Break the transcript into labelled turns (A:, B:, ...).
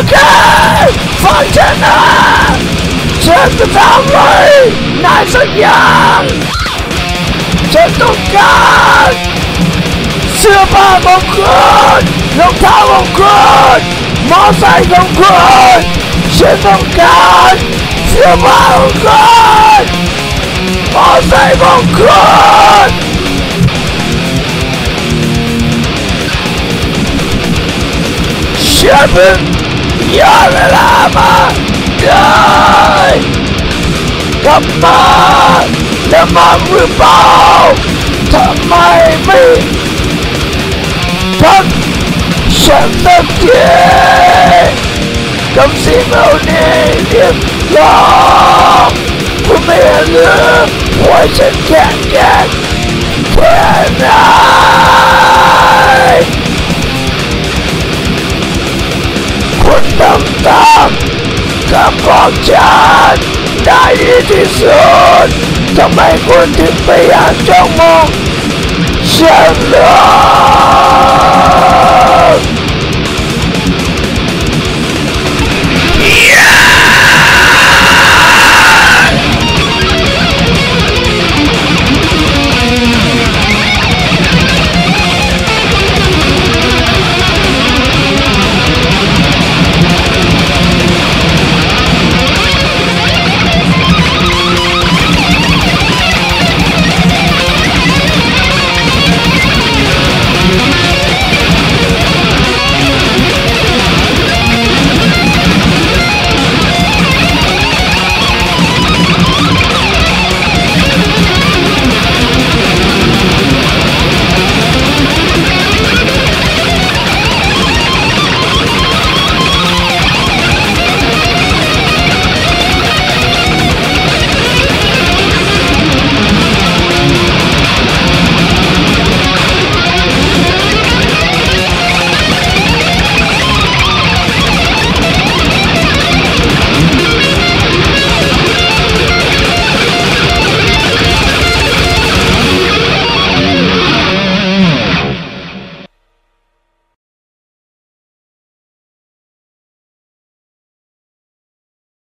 A: Falcon! Falconer! Chết tôi vào rồi! Này sao nhàng! Chết tôi cát! Sữa ba bóng khuôn! Lòng thao bóng khuôn! Mó phải bóng khuôn! Chết bóng cát! Sữa ba bóng khuôn! Mó phải bóng khuôn! Yorulama! Die! Come on! Come on, RuPaul! Come on, me! Come! Shut the kid! Come see my name! ของฉันได้ดีที่สุดทำไมคุณถึงพยายามจ้องมองฉันเลย